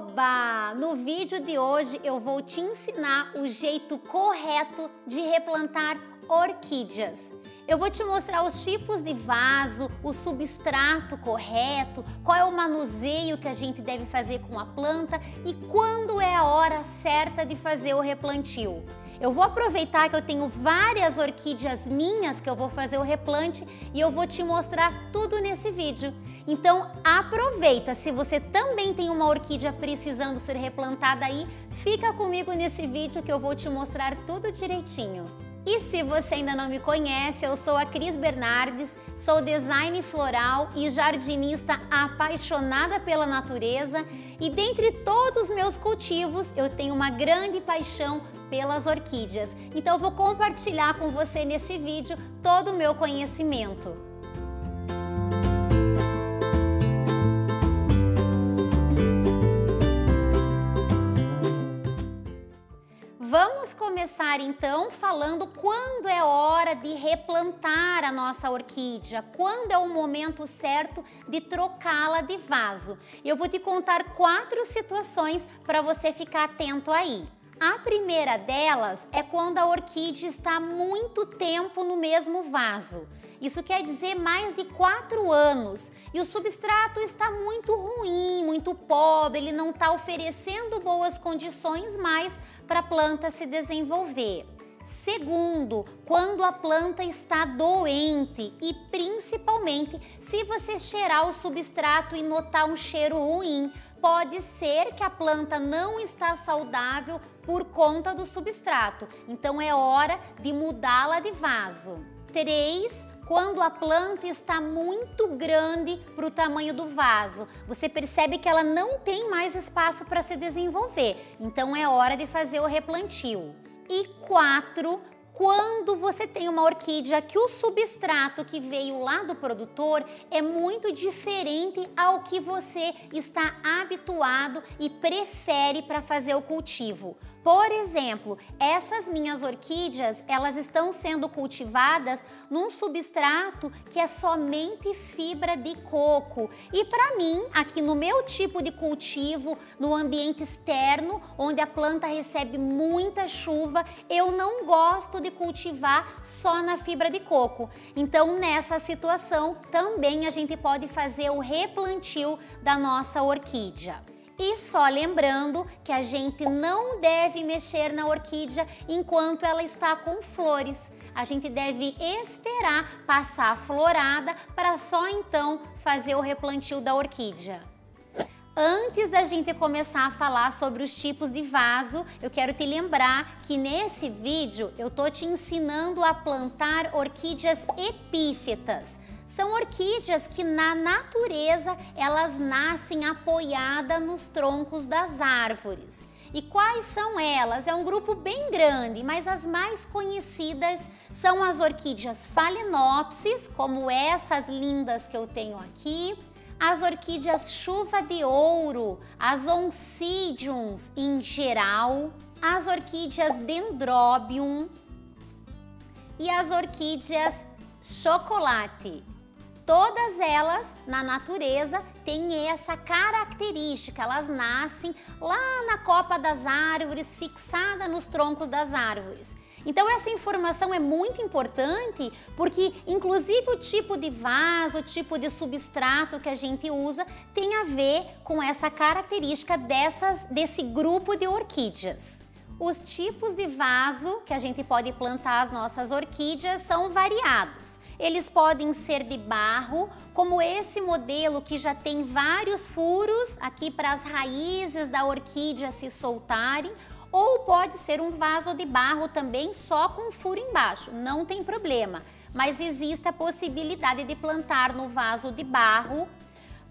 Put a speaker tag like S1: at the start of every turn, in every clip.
S1: Oba! No vídeo de hoje eu vou te ensinar o jeito correto de replantar orquídeas. Eu vou te mostrar os tipos de vaso, o substrato correto, qual é o manuseio que a gente deve fazer com a planta e quando é a hora certa de fazer o replantio. Eu vou aproveitar que eu tenho várias orquídeas minhas que eu vou fazer o replante e eu vou te mostrar tudo nesse vídeo. Então aproveita, se você também tem uma orquídea precisando ser replantada aí, fica comigo nesse vídeo que eu vou te mostrar tudo direitinho. E se você ainda não me conhece, eu sou a Cris Bernardes, sou design floral e jardinista apaixonada pela natureza e dentre todos os meus cultivos, eu tenho uma grande paixão pelas orquídeas. Então eu vou compartilhar com você nesse vídeo todo o meu conhecimento. Vamos começar então falando quando é hora de replantar a nossa orquídea, quando é o momento certo de trocá-la de vaso. Eu vou te contar quatro situações para você ficar atento aí. A primeira delas é quando a orquídea está muito tempo no mesmo vaso. Isso quer dizer mais de quatro anos e o substrato está muito ruim, muito pobre, ele não está oferecendo boas condições mais para a planta se desenvolver. Segundo, quando a planta está doente e principalmente se você cheirar o substrato e notar um cheiro ruim, pode ser que a planta não está saudável por conta do substrato. Então é hora de mudá-la de vaso. 3 quando a planta está muito grande para o tamanho do vaso. Você percebe que ela não tem mais espaço para se desenvolver, então é hora de fazer o replantio. E quatro, quando você tem uma orquídea que o substrato que veio lá do produtor é muito diferente ao que você está habituado e prefere para fazer o cultivo. Por exemplo, essas minhas orquídeas, elas estão sendo cultivadas num substrato que é somente fibra de coco. E para mim, aqui no meu tipo de cultivo, no ambiente externo, onde a planta recebe muita chuva, eu não gosto de cultivar só na fibra de coco. Então, nessa situação, também a gente pode fazer o replantio da nossa orquídea. E só lembrando que a gente não deve mexer na orquídea enquanto ela está com flores. A gente deve esperar passar a florada para só então fazer o replantio da orquídea. Antes da gente começar a falar sobre os tipos de vaso, eu quero te lembrar que nesse vídeo eu tô te ensinando a plantar orquídeas epífitas. São orquídeas que na natureza elas nascem apoiadas nos troncos das árvores. E quais são elas? É um grupo bem grande, mas as mais conhecidas são as orquídeas Phalaenopsis, como essas lindas que eu tenho aqui, as orquídeas chuva de ouro, as oncidiums em geral, as orquídeas dendrobium e as orquídeas chocolate. Todas elas na natureza têm essa característica, elas nascem lá na copa das árvores, fixada nos troncos das árvores. Então essa informação é muito importante porque inclusive o tipo de vaso, o tipo de substrato que a gente usa tem a ver com essa característica dessas, desse grupo de orquídeas. Os tipos de vaso que a gente pode plantar as nossas orquídeas são variados. Eles podem ser de barro, como esse modelo que já tem vários furos aqui para as raízes da orquídea se soltarem, ou pode ser um vaso de barro também só com furo embaixo, não tem problema. Mas existe a possibilidade de plantar no vaso de barro,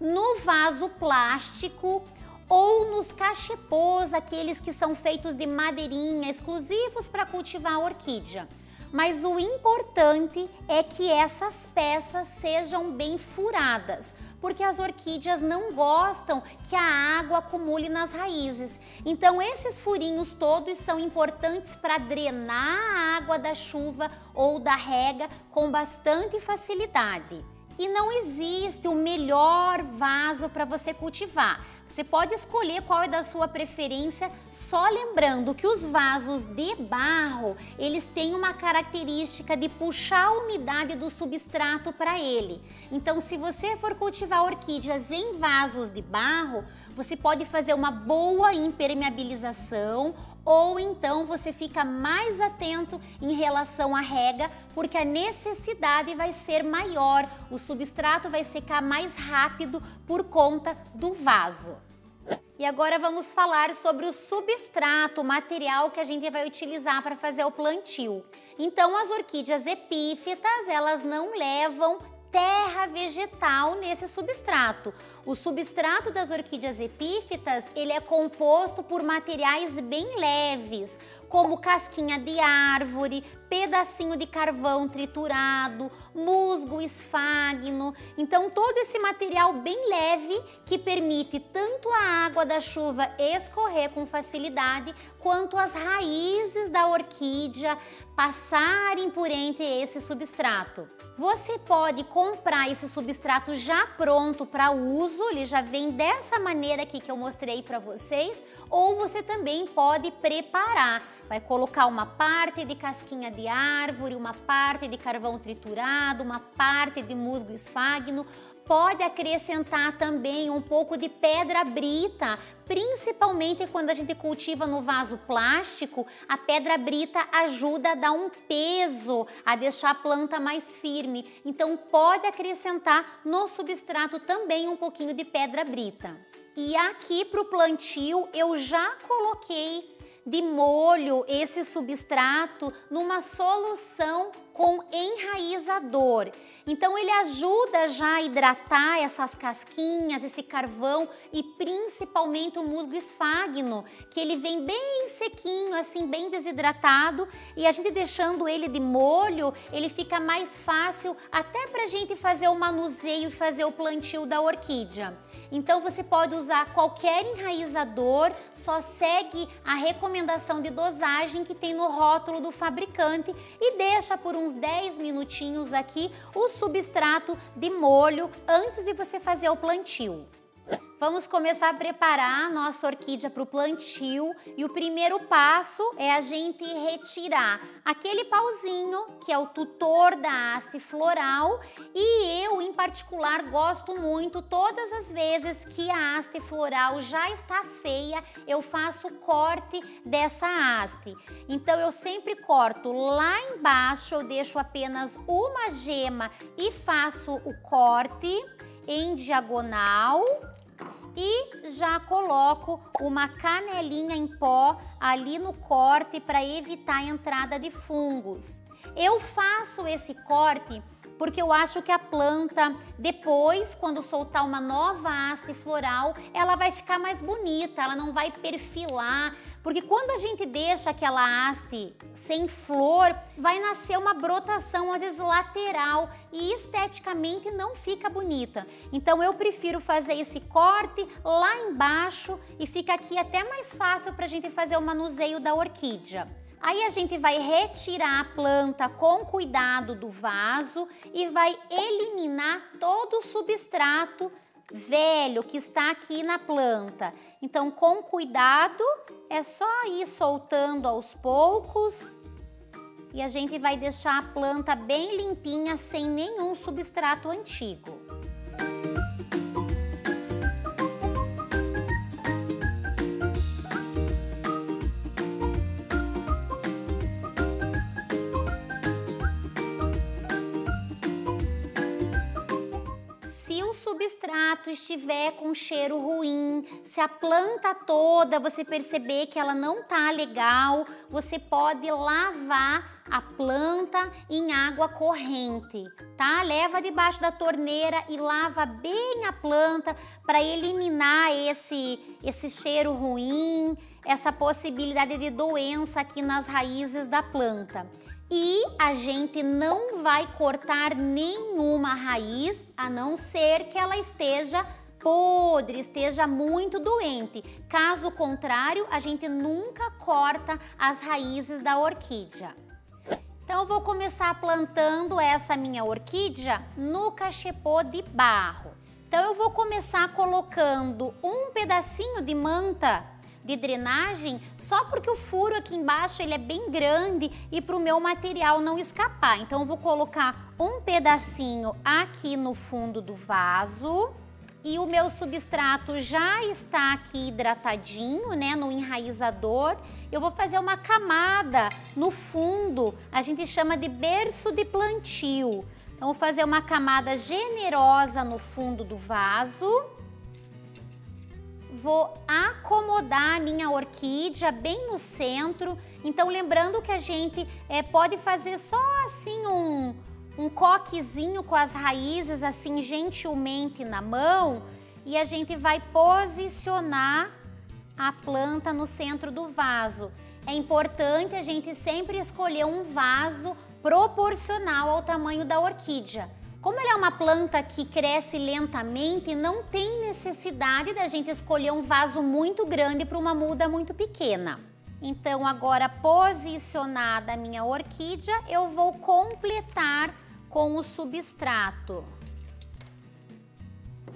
S1: no vaso plástico ou nos cachepôs, aqueles que são feitos de madeirinha, exclusivos para cultivar a orquídea mas o importante é que essas peças sejam bem furadas, porque as orquídeas não gostam que a água acumule nas raízes. Então esses furinhos todos são importantes para drenar a água da chuva ou da rega com bastante facilidade. E não existe o melhor vaso para você cultivar. Você pode escolher qual é da sua preferência, só lembrando que os vasos de barro, eles têm uma característica de puxar a umidade do substrato para ele. Então, se você for cultivar orquídeas em vasos de barro, você pode fazer uma boa impermeabilização ou então você fica mais atento em relação à rega, porque a necessidade vai ser maior, o substrato vai secar mais rápido por conta do vaso. E agora vamos falar sobre o substrato, o material que a gente vai utilizar para fazer o plantio. Então, as orquídeas epífitas, elas não levam terra vegetal nesse substrato. O substrato das orquídeas epífitas, ele é composto por materiais bem leves, como casquinha de árvore, pedacinho de carvão triturado, musgo esfagno. Então todo esse material bem leve que permite tanto a água da chuva escorrer com facilidade, quanto as raízes da orquídea passarem por entre esse substrato. Você pode comprar esse substrato já pronto para uso, ele já vem dessa maneira aqui que eu mostrei para vocês, ou você também pode preparar. Vai colocar uma parte de casquinha de árvore, uma parte de carvão triturado, uma parte de musgo esfagno, pode acrescentar também um pouco de pedra brita, principalmente quando a gente cultiva no vaso plástico, a pedra brita ajuda a dar um peso, a deixar a planta mais firme. Então pode acrescentar no substrato também um pouquinho de pedra brita. E aqui para o plantio eu já coloquei de molho esse substrato numa solução com enraizador. Então ele ajuda já a hidratar essas casquinhas, esse carvão e principalmente o musgo esfagno, que ele vem bem sequinho, assim bem desidratado e a gente deixando ele de molho, ele fica mais fácil até para a gente fazer o manuseio e fazer o plantio da orquídea. Então você pode usar qualquer enraizador, só segue a recomendação de dosagem que tem no rótulo do fabricante e deixa por uns 10 minutinhos aqui o substrato de molho antes de você fazer o plantio. Vamos começar a preparar a nossa orquídea para o plantio e o primeiro passo é a gente retirar aquele pauzinho que é o tutor da haste floral e eu em particular gosto muito todas as vezes que a haste floral já está feia eu faço o corte dessa haste. Então eu sempre corto lá embaixo, eu deixo apenas uma gema e faço o corte em diagonal e já coloco uma canelinha em pó ali no corte para evitar a entrada de fungos. Eu faço esse corte porque eu acho que a planta, depois, quando soltar uma nova haste floral, ela vai ficar mais bonita, ela não vai perfilar, porque quando a gente deixa aquela haste sem flor, vai nascer uma brotação, às vezes lateral, e esteticamente não fica bonita. Então eu prefiro fazer esse corte lá embaixo e fica aqui até mais fácil para a gente fazer o manuseio da orquídea. Aí a gente vai retirar a planta com cuidado do vaso e vai eliminar todo o substrato velho que está aqui na planta. Então, com cuidado, é só ir soltando aos poucos e a gente vai deixar a planta bem limpinha, sem nenhum substrato antigo. Substrato estiver com cheiro ruim, se a planta toda você perceber que ela não tá legal, você pode lavar a planta em água corrente, tá? Leva debaixo da torneira e lava bem a planta para eliminar esse esse cheiro ruim, essa possibilidade de doença aqui nas raízes da planta e a gente não vai cortar nenhuma raiz a não ser que ela esteja podre, esteja muito doente. Caso contrário, a gente nunca corta as raízes da orquídea. Então eu vou começar plantando essa minha orquídea no cachepô de barro. Então eu vou começar colocando um pedacinho de manta de drenagem só porque o furo aqui embaixo ele é bem grande e para o meu material não escapar. Então eu vou colocar um pedacinho aqui no fundo do vaso e o meu substrato já está aqui hidratadinho, né, no enraizador. Eu vou fazer uma camada no fundo, a gente chama de berço de plantio. Então vou fazer uma camada generosa no fundo do vaso vou acomodar a minha orquídea bem no centro. Então, lembrando que a gente é, pode fazer só assim um, um coquezinho com as raízes, assim, gentilmente na mão. E a gente vai posicionar a planta no centro do vaso. É importante a gente sempre escolher um vaso proporcional ao tamanho da orquídea. Como ela é uma planta que cresce lentamente, não tem necessidade da gente escolher um vaso muito grande para uma muda muito pequena. Então, agora posicionada a minha orquídea, eu vou completar com o substrato.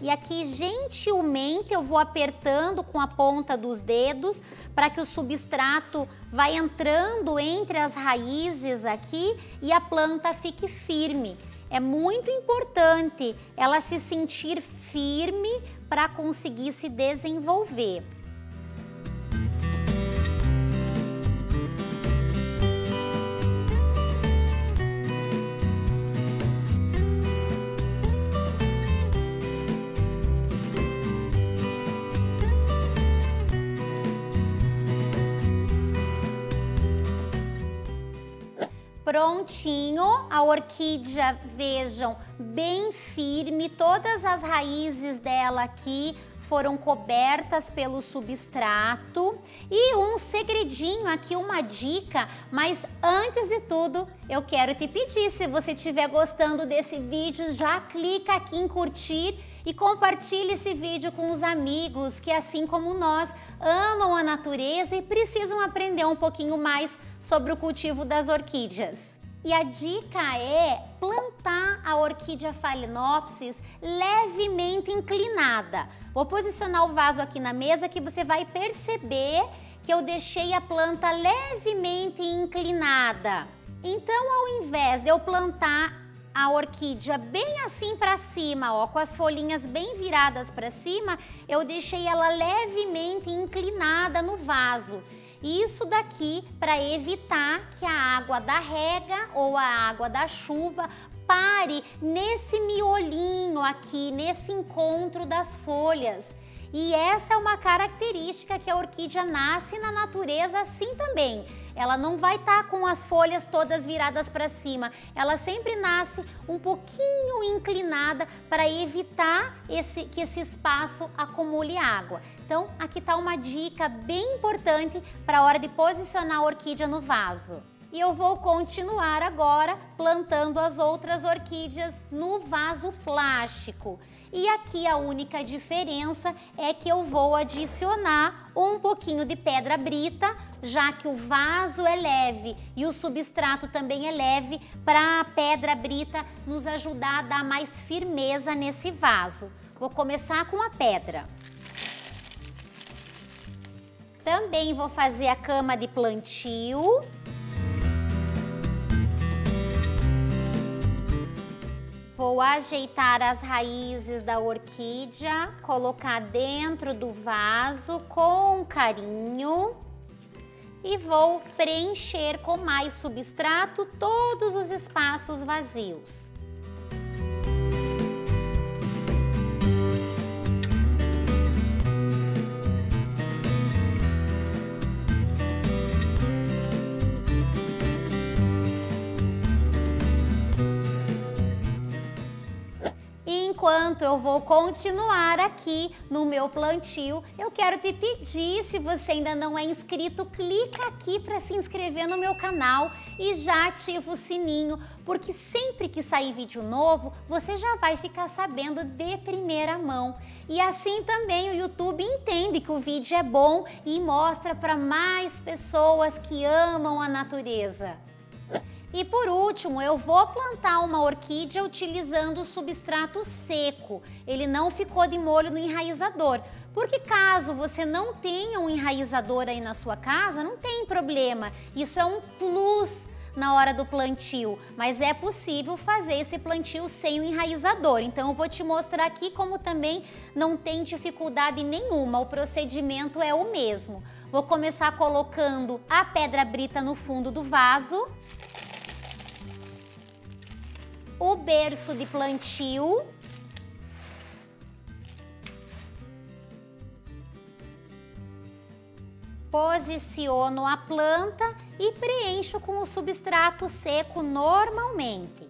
S1: E aqui, gentilmente, eu vou apertando com a ponta dos dedos para que o substrato vá entrando entre as raízes aqui e a planta fique firme é muito importante ela se sentir firme para conseguir se desenvolver. Prontinho, a orquídea, vejam, bem firme, todas as raízes dela aqui foram cobertas pelo substrato. E um segredinho aqui, uma dica, mas antes de tudo, eu quero te pedir, se você estiver gostando desse vídeo, já clica aqui em curtir e compartilhe esse vídeo com os amigos que, assim como nós, amam a natureza e precisam aprender um pouquinho mais sobre o cultivo das orquídeas. E a dica é plantar a orquídea Phalaenopsis levemente inclinada. Vou posicionar o vaso aqui na mesa que você vai perceber que eu deixei a planta levemente inclinada. Então, ao invés de eu plantar a orquídea bem assim para cima, ó, com as folhinhas bem viradas para cima, eu deixei ela levemente inclinada no vaso. Isso daqui para evitar que a água da rega ou a água da chuva pare nesse miolinho aqui, nesse encontro das folhas. E essa é uma característica que a orquídea nasce na natureza assim também. Ela não vai estar tá com as folhas todas viradas para cima. Ela sempre nasce um pouquinho inclinada para evitar esse, que esse espaço acumule água. Então, aqui está uma dica bem importante para a hora de posicionar a orquídea no vaso. E eu vou continuar agora plantando as outras orquídeas no vaso plástico. E aqui a única diferença é que eu vou adicionar um pouquinho de pedra brita, já que o vaso é leve e o substrato também é leve, para a pedra brita nos ajudar a dar mais firmeza nesse vaso. Vou começar com a pedra. Também vou fazer a cama de plantio. Vou ajeitar as raízes da orquídea, colocar dentro do vaso com carinho e vou preencher com mais substrato todos os espaços vazios. Enquanto eu vou continuar aqui no meu plantio, eu quero te pedir, se você ainda não é inscrito, clica aqui para se inscrever no meu canal e já ativa o sininho, porque sempre que sair vídeo novo, você já vai ficar sabendo de primeira mão. E assim também o YouTube entende que o vídeo é bom e mostra para mais pessoas que amam a natureza. E por último, eu vou plantar uma orquídea utilizando o substrato seco. Ele não ficou de molho no enraizador. Porque caso você não tenha um enraizador aí na sua casa, não tem problema. Isso é um plus na hora do plantio, mas é possível fazer esse plantio sem o enraizador. Então eu vou te mostrar aqui como também não tem dificuldade nenhuma, o procedimento é o mesmo. Vou começar colocando a pedra brita no fundo do vaso o berço de plantio. Posiciono a planta e preencho com o substrato seco normalmente.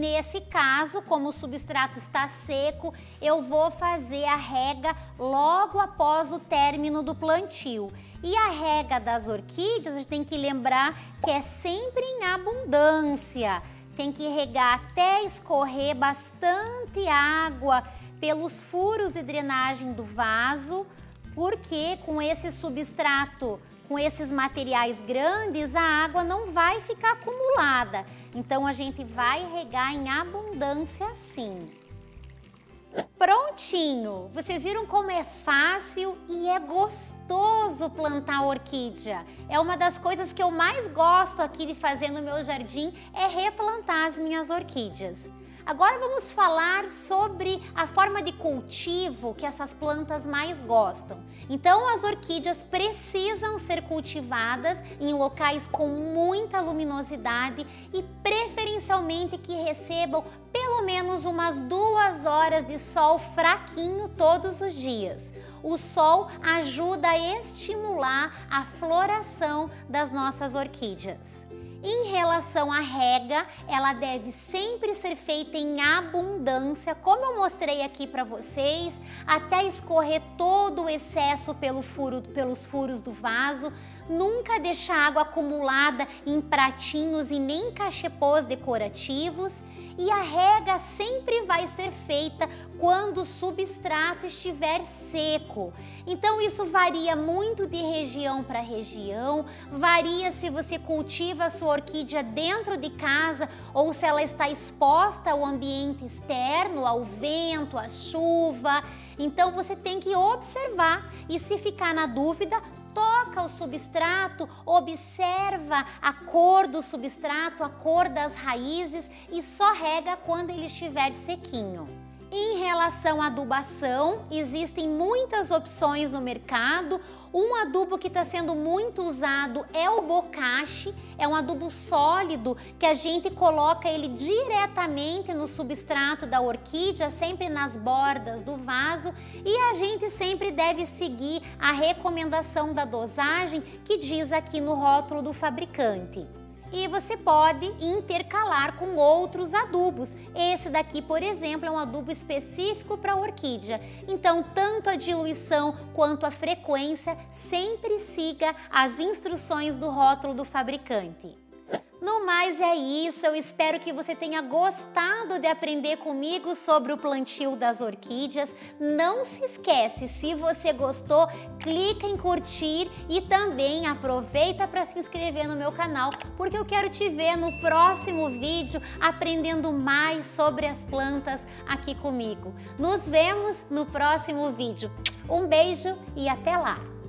S1: Nesse caso, como o substrato está seco, eu vou fazer a rega logo após o término do plantio. E a rega das orquídeas, a gente tem que lembrar que é sempre em abundância. Tem que regar até escorrer bastante água pelos furos de drenagem do vaso, porque com esse substrato com esses materiais grandes, a água não vai ficar acumulada. Então a gente vai regar em abundância sim. Prontinho! Vocês viram como é fácil e é gostoso plantar orquídea. É uma das coisas que eu mais gosto aqui de fazer no meu jardim, é replantar as minhas orquídeas. Agora vamos falar sobre a forma de cultivo que essas plantas mais gostam. Então as orquídeas precisam ser cultivadas em locais com muita luminosidade e preferencialmente que recebam pelo menos umas duas horas de sol fraquinho todos os dias. O sol ajuda a estimular a floração das nossas orquídeas. Em relação à rega, ela deve sempre ser feita em abundância, como eu mostrei aqui para vocês, até escorrer todo o excesso pelo furo, pelos furos do vaso. Nunca deixar água acumulada em pratinhos e nem cachepôs decorativos e a rega sempre vai ser feita quando o substrato estiver seco. Então isso varia muito de região para região, varia se você cultiva a sua orquídea dentro de casa ou se ela está exposta ao ambiente externo, ao vento, à chuva. Então você tem que observar e se ficar na dúvida, toca o substrato, observa a cor do substrato, a cor das raízes e só rega quando ele estiver sequinho. Em relação à adubação, existem muitas opções no mercado. Um adubo que está sendo muito usado é o bocashi, é um adubo sólido que a gente coloca ele diretamente no substrato da orquídea, sempre nas bordas do vaso, e a gente sempre deve seguir a recomendação da dosagem que diz aqui no rótulo do fabricante e você pode intercalar com outros adubos. Esse daqui, por exemplo, é um adubo específico para orquídea. Então, tanto a diluição quanto a frequência, sempre siga as instruções do rótulo do fabricante. No mais é isso, eu espero que você tenha gostado de aprender comigo sobre o plantio das orquídeas. Não se esquece, se você gostou, clica em curtir e também aproveita para se inscrever no meu canal, porque eu quero te ver no próximo vídeo aprendendo mais sobre as plantas aqui comigo. Nos vemos no próximo vídeo. Um beijo e até lá!